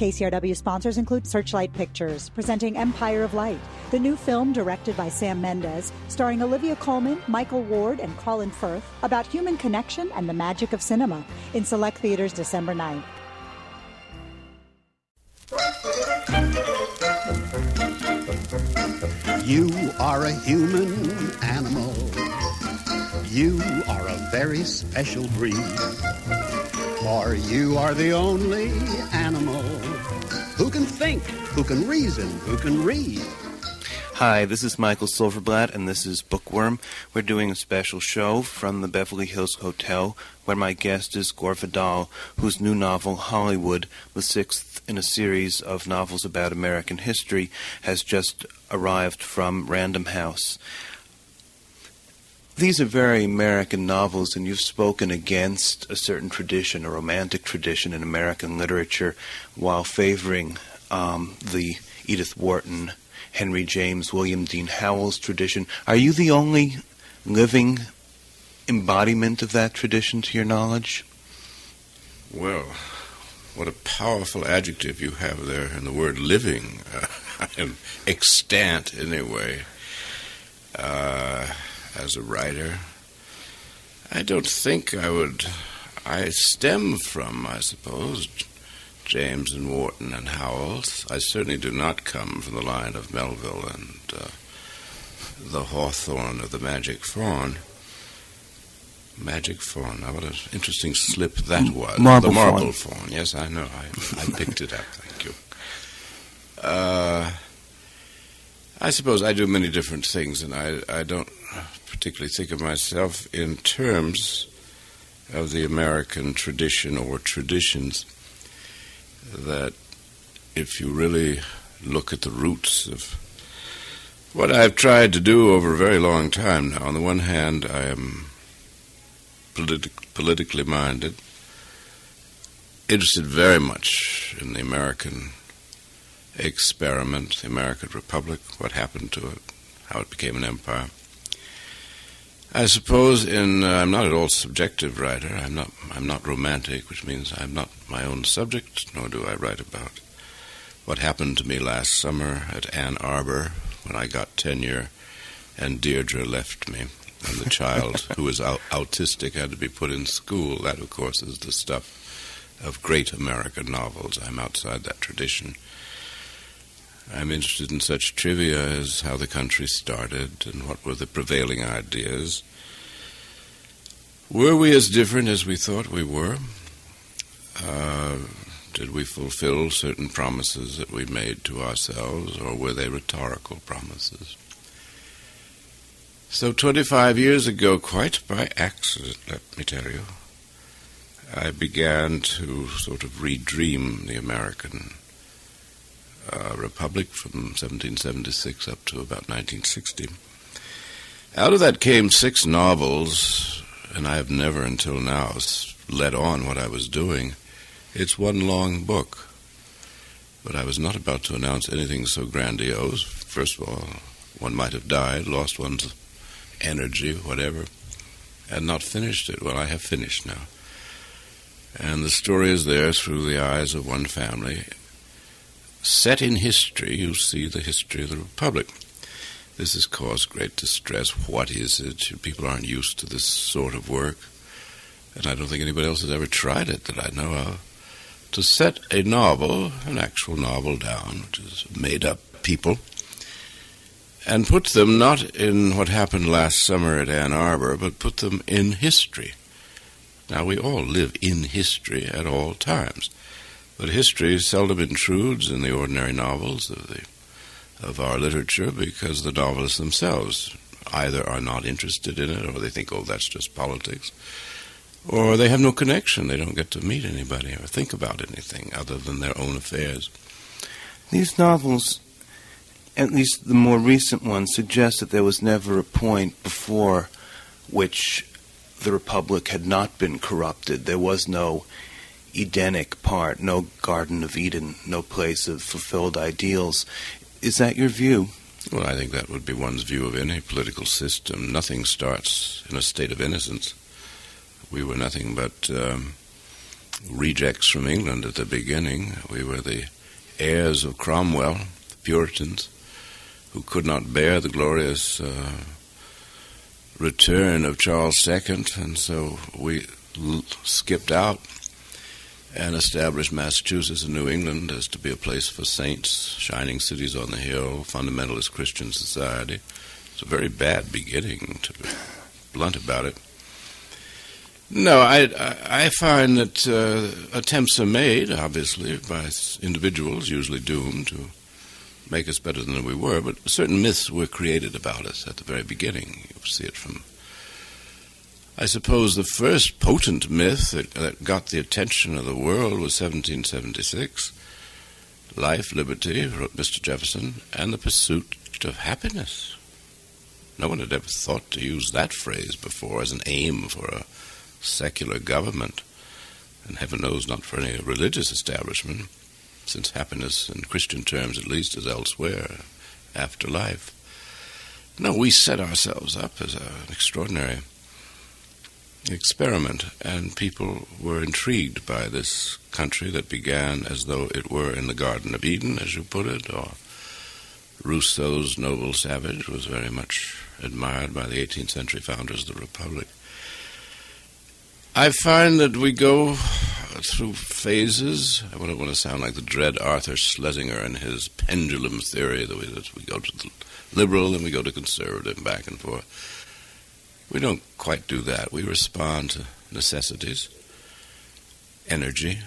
KCRW sponsors include Searchlight Pictures, presenting Empire of Light, the new film directed by Sam Mendes, starring Olivia Colman, Michael Ward, and Colin Firth, about human connection and the magic of cinema, in select theaters December 9th. You are a human animal. You are a very special breed. For you are the only animal who can think, who can reason, who can read. Hi, this is Michael Silverblatt, and this is Bookworm. We're doing a special show from the Beverly Hills Hotel, where my guest is Gore Vidal, whose new novel, Hollywood, the sixth in a series of novels about American history, has just arrived from Random House. These are very American novels, and you've spoken against a certain tradition, a romantic tradition in American literature, while favoring um, the Edith Wharton, Henry James, William Dean Howells tradition. Are you the only living embodiment of that tradition, to your knowledge? Well, what a powerful adjective you have there in the word living. Uh, I am extant, anyway. Uh, as a writer. I don't think I would. I stem from, I suppose, James and Wharton and Howells. I certainly do not come from the line of Melville and uh, the Hawthorne of the Magic Fawn. Magic Fawn. Now, what an interesting slip that was. Marble the Marble Fawn. Fawn. Yes, I know. I, I picked it up. Thank you. Uh, I suppose I do many different things, and I, I don't particularly think of myself in terms of the American tradition or traditions that if you really look at the roots of what I've tried to do over a very long time now, on the one hand, I am politi- politically minded, interested very much in the American experiment, the American Republic, what happened to it, how it became an empire. I suppose in uh, I'm not at all subjective writer. I'm not I'm not romantic, which means I'm not my own subject, nor do I write about what happened to me last summer at Ann Arbor when I got tenure and Deirdre left me. And the child who was au- autistic had to be put in school. That, of course, is the stuff of great American novels. I'm outside that tradition. I'm interested in such trivia as how the country started and what were the prevailing ideas. Were we as different as we thought we were? Uh, did we fulfill certain promises that we made to ourselves, or were they rhetorical promises? So, 25 years ago, quite by accident, let me tell you, I began to sort of redream the American uh, Republic from 1776 up to about 1960. Out of that came six novels, and I have never until now let on what I was doing. It's one long book. But I was not about to announce anything so grandiose. First of all, one might have died, lost one's energy, whatever, and not finished it. Well, I have finished now. And the story is there through the eyes of one family. Set in history, you see the history of the Republic. This has caused great distress. What is it? People aren't used to this sort of work. And I don't think anybody else has ever tried it that I know of. To set a novel, an actual novel down, which is made up people, and put them not in what happened last summer at Ann Arbor, but put them in history. Now, we all live in history at all times, but history seldom intrudes in the ordinary novels of, the, of our literature because the novelists themselves either are not interested in it or they think, oh, that's just politics, or they have no connection. They don't get to meet anybody or think about anything other than their own affairs. These novels, at least the more recent ones, suggest that there was never a point before which the Republic had not been corrupted. There was no Edenic part, no Garden of Eden, no place of fulfilled ideals. Is that your view? Well, I think that would be one's view of any political system. Nothing starts in a state of innocence. We were nothing but um, rejects from England at the beginning. We were the heirs of Cromwell, the Puritans, who could not bear the glorious uh, return of Charles II, and so we skipped out and established Massachusetts and New England as to be a place for saints, shining cities on the hill, fundamentalist Christian society. It's a very bad beginning, to be blunt about it. No, I, I find that uh, attempts are made, obviously, by individuals, usually doomed to make us better than we were, but certain myths were created about us at the very beginning. You see it from I suppose the first potent myth that, that, got the attention of the world was 1776 life, liberty, wrote Mr. Jefferson, and the pursuit of happiness. No one had ever thought to use that phrase before as an aim for a secular government, and heaven knows not for any religious establishment, since happiness, in Christian terms at least, is elsewhere, after life. No, we set ourselves up as an extraordinary experiment, and people were intrigued by this country that began as though it were in the Garden of Eden, as you put it, or Rousseau's Noble Savage was very much admired by the 18th century founders of the Republic. I find that we go through phases. I don't want to sound like the dread Arthur Schlesinger and his pendulum theory the way that we go to the liberal and we go to conservative back and forth. We don't quite do that. We respond to necessities, energy.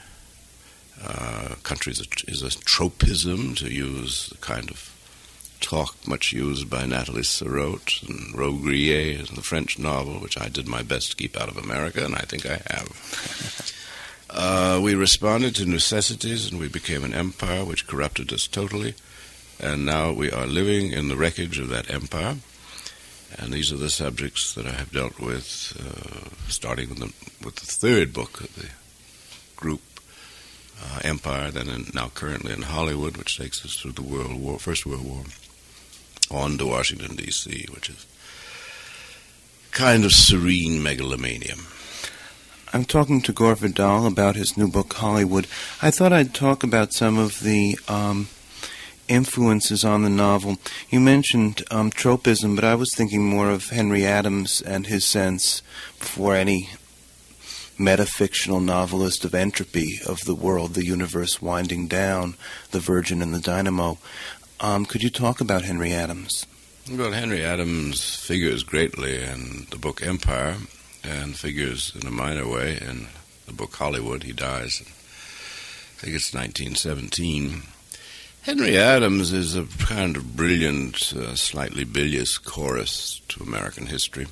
Uh, countries is a tropism, to use the kind of talk much used by Nathalie Sarraute and Robbe-Grillet in the French novel, which I did my best to keep out of America, and I think I have. uh, we responded to necessities, and we became an empire which corrupted us totally, and now we are living in the wreckage of that empire. And these are the subjects that I have dealt with, uh, starting with the, with the, third book of the group, uh, Empire, then in, now currently in Hollywood, which takes us through the World War, First World War, on to Washington, D.C., which is kind of serene megalomania. I'm talking to Gore Vidal about his new book, Hollywood. I thought I'd talk about some of the um, influences on the novel. You mentioned um, tropism, but I was thinking more of Henry Adams and his sense for any metafictional novelist of entropy of the world, the universe winding down, the Virgin and the Dynamo. Um, could you talk about Henry Adams? Well, Henry Adams figures greatly in the book Empire and figures in a minor way in the book Hollywood. He dies, I think it's 1917. Henry Adams is a kind of brilliant, uh, slightly bilious chorus to American history.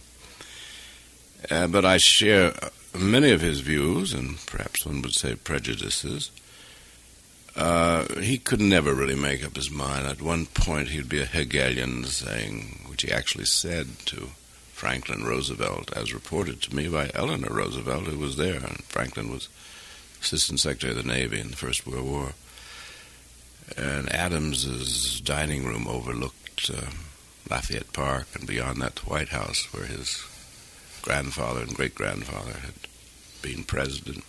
Uh, but I share many of his views, and perhaps one would say prejudices. Uh, he could never really make up his mind. At one point, he'd be a Hegelian, saying, which he actually said to Franklin Roosevelt, as reported to me by Eleanor Roosevelt, who was there, and Franklin was Assistant Secretary of the Navy in the First World War and Adams's dining room overlooked uh, Lafayette Park, and beyond that, the White House, where his grandfather and great grandfather had been president.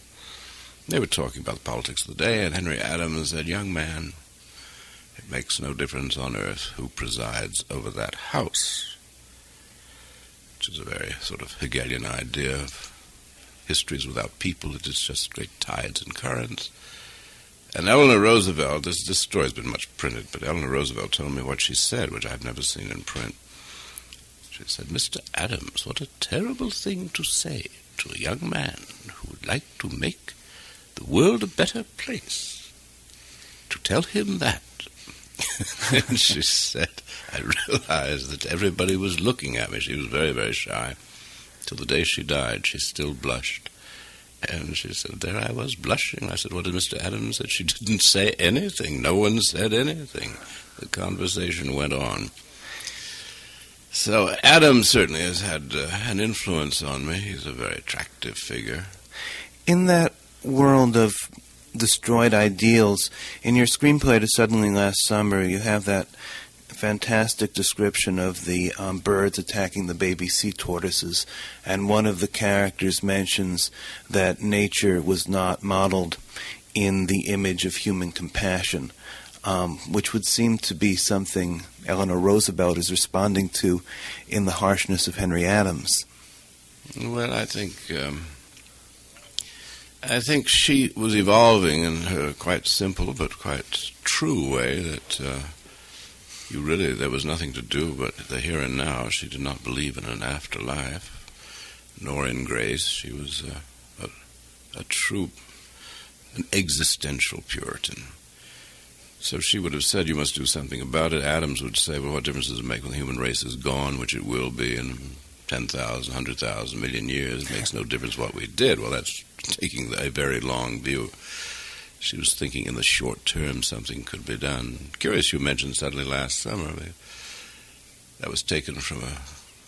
They were talking about the politics of the day, and Henry Adams said, Young man, it makes no difference on earth who presides over that house. Which is a very sort of Hegelian idea of histories without people, it is just great tides and currents. And Eleanor Roosevelt, this, this story has been much printed, but Eleanor Roosevelt told me what she said, which I've never seen in print. She said, Mr. Adams, what a terrible thing to say to a young man who would like to make the world a better place. To tell him that. and she said, I realized that everybody was looking at me. She was very, very shy. Till the day she died, she still blushed. And she said, There I was blushing. I said, What did Mr. Adams say? She didn't say anything. No one said anything. The conversation went on. So Adams certainly has had uh, an influence on me. He's a very attractive figure. In that world of destroyed ideals, in your screenplay to Suddenly Last Summer, you have that fantastic description of the um, birds attacking the baby sea tortoises, and one of the characters mentions that nature was not modeled in the image of human compassion, um, which would seem to be something Eleanor Roosevelt is responding to in the harshness of Henry Adams. Well, I think um, I think she was evolving in her quite simple but quite true way that uh, you really there was nothing to do but the here and now. She did not believe in an afterlife, nor in grace. She was uh, a, a true, an existential Puritan. So she would have said, "You must do something about it." Adams would say, "Well, what difference does it make when the human race is gone, which it will be in 10,000, 100,000, million years? It makes no difference what we did." Well, that's taking a very long view. She was thinking in the short term something could be done. Curious, you mentioned suddenly last summer. That was taken from a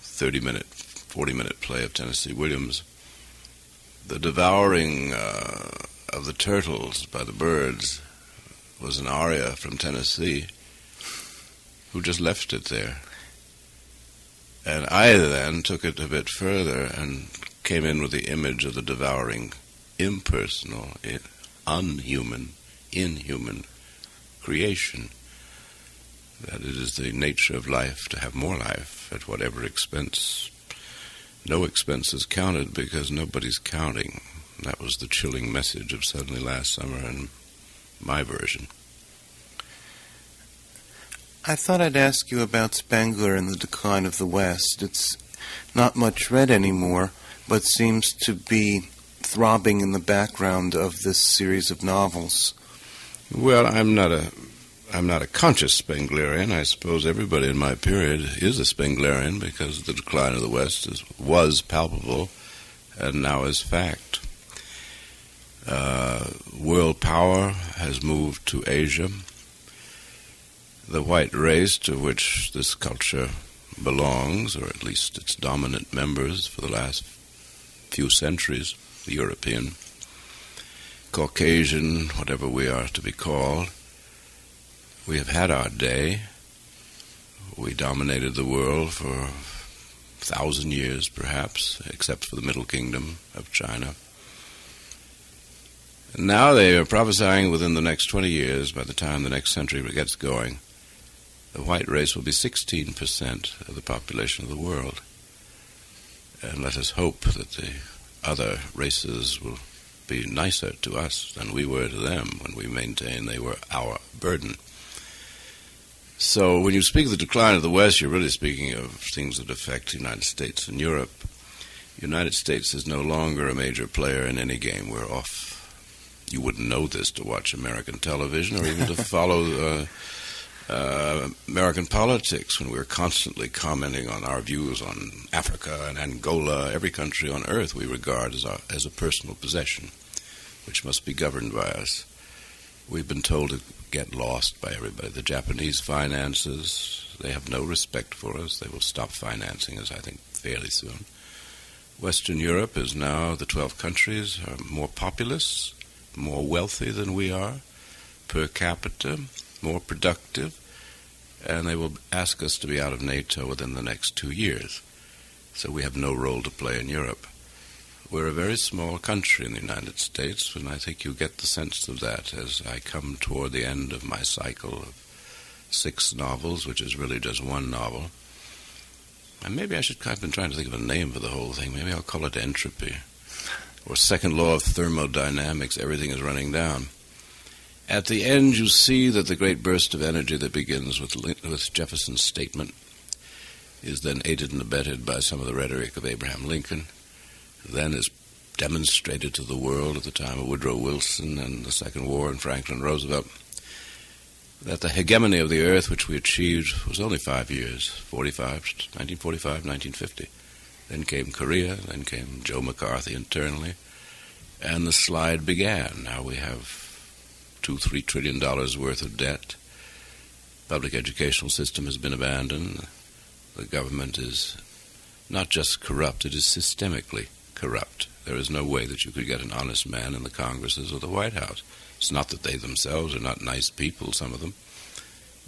30 minute, 40 minute play of Tennessee Williams. The devouring uh, of the turtles by the birds was an aria from Tennessee who just left it there. And I then took it a bit further and came in with the image of the devouring impersonal, unhuman, inhuman creation. That it is the nature of life to have more life at whatever expense. No expense is counted because nobody's counting. That was the chilling message of Suddenly Last Summer and my version. I thought I'd ask you about Spengler and the decline of the West. It's not much read anymore, but seems to be throbbing in the background of this series of novels. Well, I'm not a I'm not a conscious Spenglerian. I suppose everybody in my period is a Spenglerian because the decline of the West is, was palpable and now is fact. Uh, world power has moved to Asia. The white race to which this culture belongs, or at least its dominant members for the last few centuries, the European, Caucasian, whatever we are to be called, we have had our day. We dominated the world for a thousand years, perhaps, except for the Middle Kingdom of China. And now they are prophesying within the next 20 years, by the time the next century gets going, the white race will be 16% of the population of the world. And let us hope that the other races will be nicer to us than we were to them when we maintained they were our burden. So when you speak of the decline of the West, you're really speaking of things that affect the United States and Europe. The United States is no longer a major player in any game. We're off you wouldn't know this to watch American television or even to follow uh, uh, American politics when we're constantly commenting on our views on Africa and Angola, every country on earth we regard as, our, as a personal possession, which must be governed by us. We've been told to get lost by everybody. The Japanese finances, they have no respect for us. They will stop financing us, I think, fairly soon. Western Europe is now, the 12 countries are more populous, more wealthy than we are per capita, more productive, and they will ask us to be out of NATO within the next two years. So we have no role to play in Europe. We're a very small country in the United States, and I think you get the sense of that as I come toward the end of my cycle of six novels, which is really just one novel. And maybe I should, I've been trying to think of a name for the whole thing. Maybe I'll call it entropy or second law of thermodynamics, everything is running down. At the end, you see that the great burst of energy that begins with, with Jefferson's statement is then aided and abetted by some of the rhetoric of Abraham Lincoln, then is demonstrated to the world at the time of Woodrow Wilson and the Second War and Franklin Roosevelt that the hegemony of the earth which we achieved was only five years 45, 1945, 1950. Then came Korea, then came Joe McCarthy internally, and the slide began. Now we have two, three trillion dollars worth of debt. Public educational system has been abandoned. The government is not just corrupt, it is systemically corrupt. There is no way that you could get an honest man in the Congresses or the White House. It's not that they themselves are not nice people, some of them.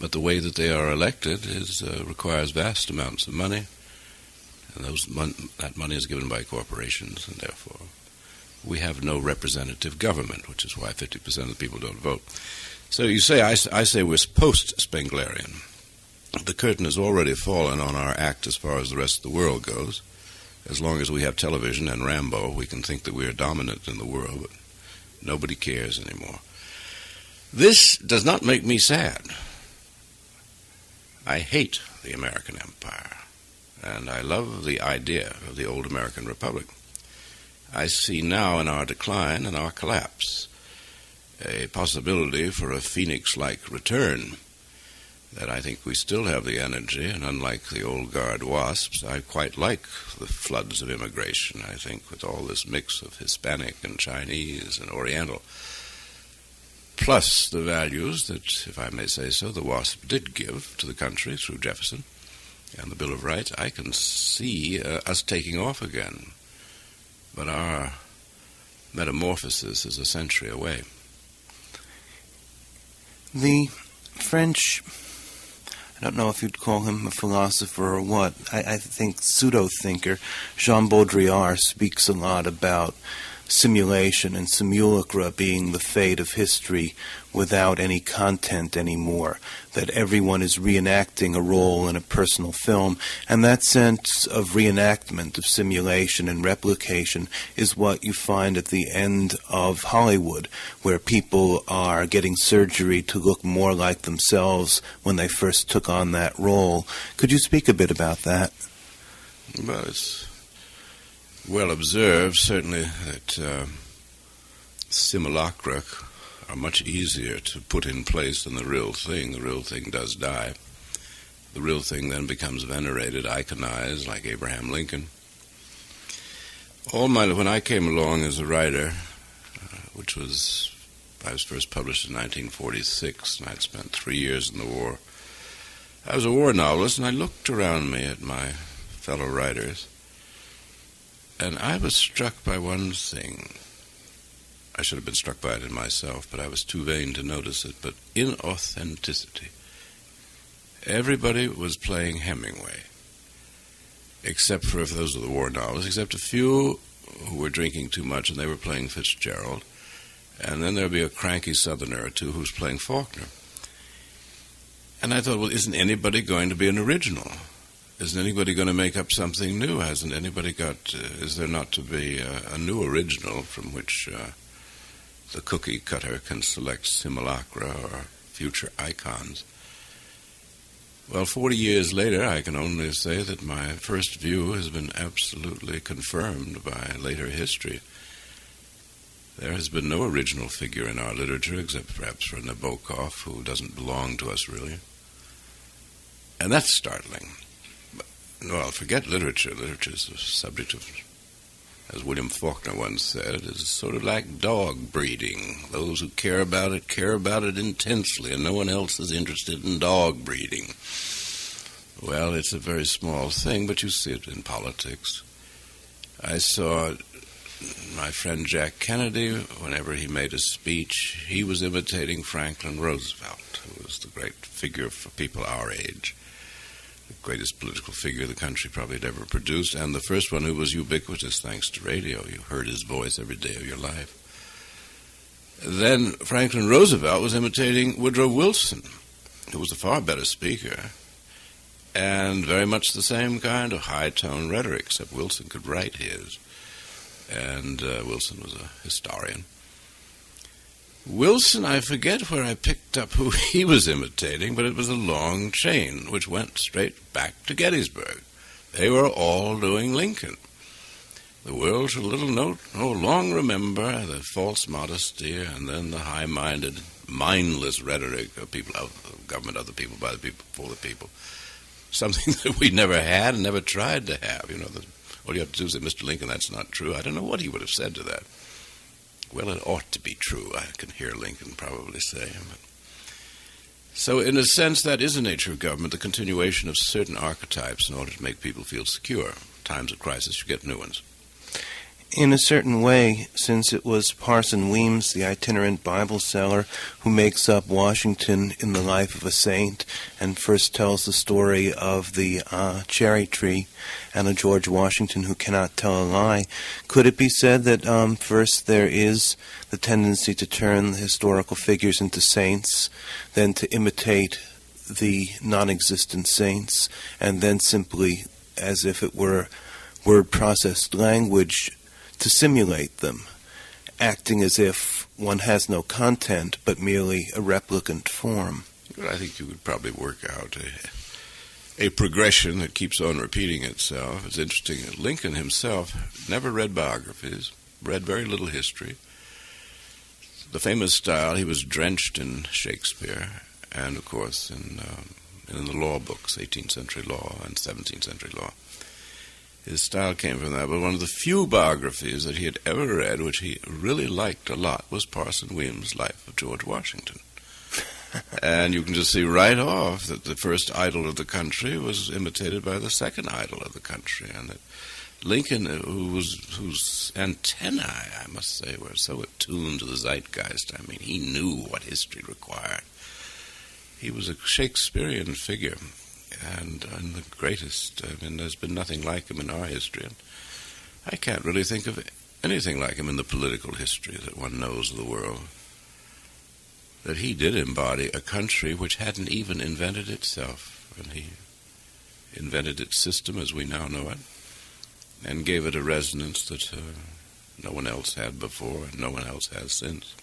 But the way that they are elected is uh, requires vast amounts of money, and those mon- that money is given by corporations, and therefore we have no representative government, which is why 50% of the people don't vote. So you say, I, I say we're post Spenglerian. The curtain has already fallen on our act as far as the rest of the world goes. As long as we have television and Rambo, we can think that we are dominant in the world, but nobody cares anymore. This does not make me sad. I hate the American empire, and I love the idea of the old American republic. I see now in our decline and our collapse a possibility for a phoenix like return. That I think we still have the energy, and unlike the old guard wasps, I quite like the floods of immigration. I think with all this mix of Hispanic and Chinese and Oriental, plus the values that, if I may say so, the WASP did give to the country through Jefferson and the Bill of Rights, I can see uh, us taking off again. But our metamorphosis is a century away. The French, I don't know if you'd call him a philosopher or what, I, I think pseudo thinker, Jean Baudrillard speaks a lot about simulation and simulacra being the fate of history without any content anymore, that everyone is reenacting a role in a personal film, and that sense of reenactment, of simulation and replication is what you find at the end of Hollywood, where people are getting surgery to look more like themselves when they first took on that role. Could you speak a bit about that? Well, it's well observed, certainly, that uh, simulacra are much easier to put in place than the real thing. The real thing does die. The real thing then becomes venerated, iconized, like Abraham Lincoln. All my when I came along as a writer, uh, which was I was first published in 1946, and I'd spent three years in the war. I was a war novelist, and I looked around me at my fellow writers and I was struck by one thing. I should have been struck by it in myself, but I was too vain to notice it. But inauthenticity. Everybody was playing Hemingway, except for if those are the war novels, except a few who were drinking too much and they were playing Fitzgerald. And then there'd be a cranky southerner or two who's playing Faulkner. And I thought, well, isn't anybody going to be an original? Isn't anybody going to make up something new? Hasn't anybody got? Uh, is there not to be a, a new original from which uh, the cookie cutter can select simulacra or future icons? Well, 40 years later, I can only say that my first view has been absolutely confirmed by later history. There has been no original figure in our literature except perhaps for Nabokov, who doesn't belong to us really. And that's startling well, forget literature. Literature is a subject of, as William Faulkner once said, is sort of like dog breeding. Those who care about it care about it intensely, and no one else is interested in dog breeding. Well, it's a very small thing, but you see it in politics. I saw my friend Jack Kennedy, whenever he made a speech, he was imitating Franklin Roosevelt, who was the great figure for people our age greatest political figure the country probably had ever produced, and the first one who was ubiquitous thanks to radio. You heard his voice every day of your life. Then Franklin Roosevelt was imitating Woodrow Wilson, who was a far better speaker, and very much the same kind of high tone rhetoric, except Wilson could write his. And uh, Wilson was a historian. Wilson, I forget where I picked up who he was imitating, but it was a long chain which went straight back to Gettysburg. They were all doing Lincoln. The world should little note, oh, long remember the false modesty and then the high minded, mindless rhetoric of people of government of the people, by the people, for the people. Something that we never had and never tried to have. You know, the, all you have to do is say, Mr. Lincoln, that's not true. I don't know what he would have said to that. Well, it ought to be true, I can hear Lincoln probably say. But so, in a sense, that is the nature of government the continuation of certain archetypes in order to make people feel secure. Times of crisis, you get new ones. In a certain way, since it was Parson Weems, the itinerant Bible seller, who makes up Washington in the life of a saint and first tells the story of the uh, cherry tree and a George Washington who cannot tell a lie, could it be said that um, first there is the tendency to turn the historical figures into saints, then to imitate the non existent saints, and then simply, as if it were word processed language, to simulate them, acting as if one has no content but merely a replicant form. I think you would probably work out a, a progression that keeps on repeating itself. It's interesting that Lincoln himself never read biographies, read very little history. The famous style, he was drenched in Shakespeare and, of course, in, um, in the law books, 18th century law and 17th century law. His style came from that, but one of the few biographies that he had ever read, which he really liked a lot, was Parson Weems' Life of George Washington. and you can just see right off that the first idol of the country was imitated by the second idol of the country, and that Lincoln, uh, who was whose antennae, I must say, were so attuned to the zeitgeist. I mean, he knew what history required. He was a Shakespearean figure, and, and the greatest. I mean, there's been nothing like him in our history. And I can't really think of anything like him in the political history that one knows of the world. That he did embody a country which hadn't even invented itself, and he invented its system as we now know it, and gave it a resonance that uh, no one else had before and no one else has since.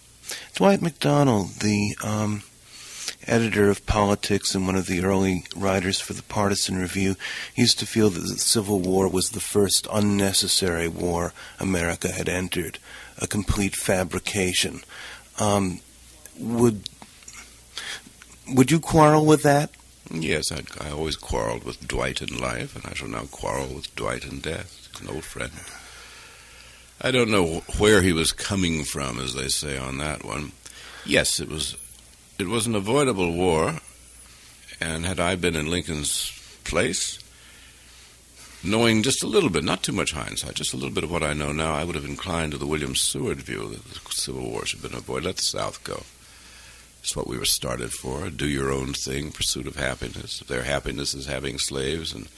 Dwight Macdonald, the um, editor of politics and one of the early writers for the Partisan Review, used to feel that the Civil War was the first unnecessary war America had entered, a complete fabrication. Um, would would you quarrel with that? Yes, I, I always quarreled with Dwight in life, and I shall now quarrel with Dwight in death. An old friend. I don't know where he was coming from, as they say on that one. Yes, it was it was an avoidable war, and had I been in Lincoln's place, knowing just a little bit, not too much hindsight, just a little bit of what I know now, I would have inclined to the William Seward view that the Civil War should have been avoided. Let the South go. It's what we were started for. Do your own thing, pursuit of happiness. If their happiness is having slaves and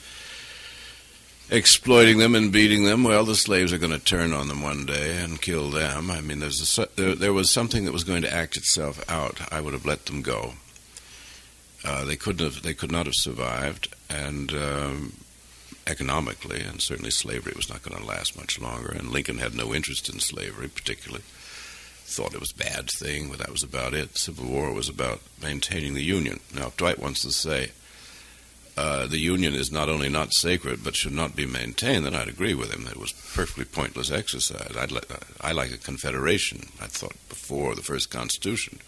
exploiting them and beating them, well, the slaves are going to turn on them one day and kill them. I mean, there's a, there, there was something that was going to act itself out. I would have let them go. Uh, they couldn't have. They could not have survived, and um, economically, and certainly slavery was not going to last much longer. And Lincoln had no interest in slavery, particularly. Thought it was a bad thing, but that was about it. Civil War was about maintaining the Union. Now, if Dwight wants to say uh, the Union is not only not sacred but should not be maintained, then I'd agree with him. It was perfectly pointless exercise. I'd li- I like a confederation. I thought before the first Constitution.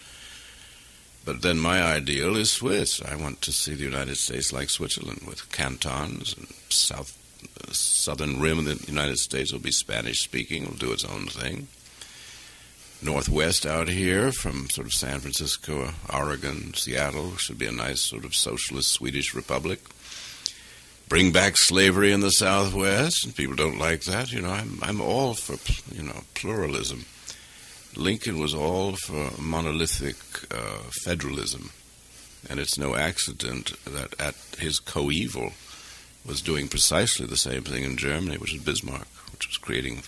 But then my ideal is Swiss. I want to see the United States like Switzerland with cantons and south uh, southern rim of the United States will be Spanish speaking. Will do its own thing. Northwest out here, from sort of San Francisco, Oregon, Seattle, should be a nice sort of socialist Swedish republic. Bring back slavery in the Southwest, and people don't like that. You know, I'm I'm all for you know pluralism. Lincoln was all for monolithic uh, federalism, and it's no accident that at his coeval was doing precisely the same thing in Germany, which is Bismarck, which was creating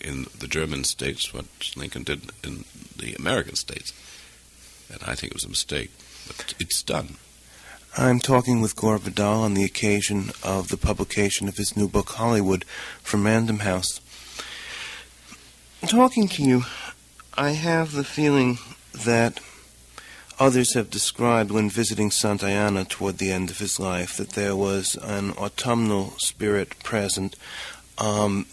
in the German states what Lincoln did in the American states. And I think it was a mistake, but it's done. I'm talking with Gore Vidal on the occasion of the publication of his new book, Hollywood, from Random House. Talking to you, I have the feeling that others have described when visiting Santayana toward the end of his life that there was an autumnal spirit present um,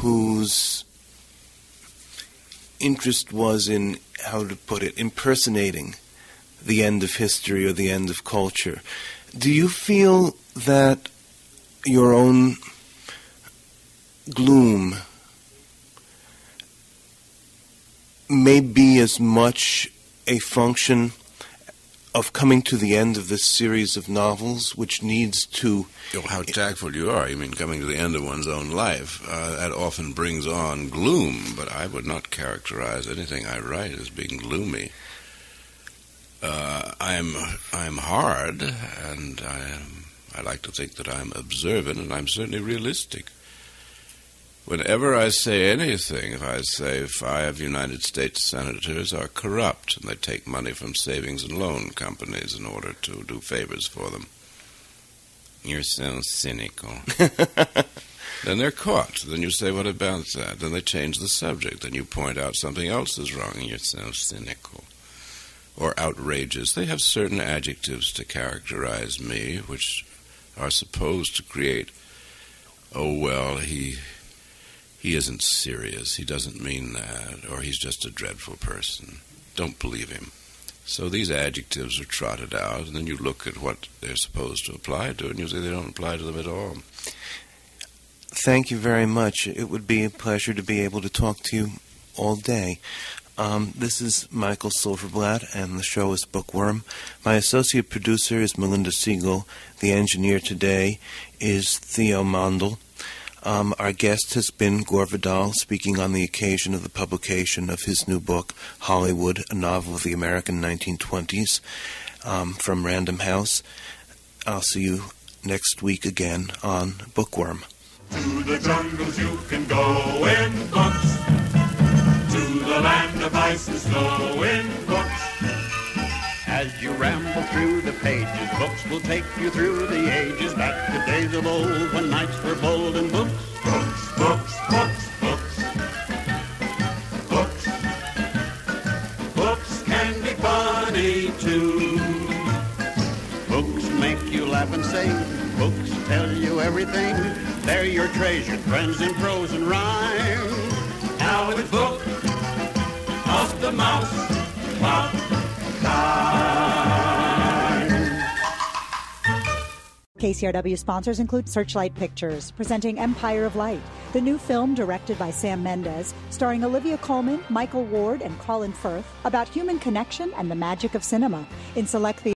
whose interest was in, how to put it, impersonating the end of history or the end of culture. Do you feel that your own gloom may be as much a function of coming to the end of this series of novels, which needs to. Oh, how tactful you are. You mean coming to the end of one's own life. Uh, that often brings on gloom, but I would not characterize anything I write as being gloomy. Uh, I'm I'm hard, and I I like to think that I'm observant, and I'm certainly realistic. Whenever I say anything, if I say five United States senators are corrupt and they take money from savings and loan companies in order to do favors for them, you're so cynical. then they're caught. Then you say, What about that? Then they change the subject. Then you point out something else is wrong, and you're so cynical. Or outrageous. They have certain adjectives to characterize me, which are supposed to create, oh, well, he he isn't serious. He doesn't mean that. Or he's just a dreadful person. Don't believe him. So these adjectives are trotted out, and then you look at what they're supposed to apply to, and you say they don't apply to them at all. Thank you very much. It would be a pleasure to be able to talk to you all day. Um, this is Michael Silverblatt, and the show is Bookworm. My associate producer is Melinda Siegel. The engineer today is Theo Mondel. Um, our guest has been Gore Vidal, speaking on the occasion of the publication of his new book, Hollywood, a novel of the American 1920s, um, from Random House. I'll see you next week again on Bookworm. To the jungles you can go in books. To the land of ice and snow in books. As you ramble through the pages, books will take you through the ages, back to days of old when knights were bold and books. Books, books, books, books. Books. Books can be funny too. Books make you laugh and sing. Books tell you everything. They're your treasured friends in prose and rhyme. Now it's book of the mouse KCRW sponsors include Searchlight Pictures, presenting Empire of Light, the new film directed by Sam Mendes, starring Olivia Colman, Michael Ward, and Colin Firth, about human connection and the magic of cinema. In select theaters,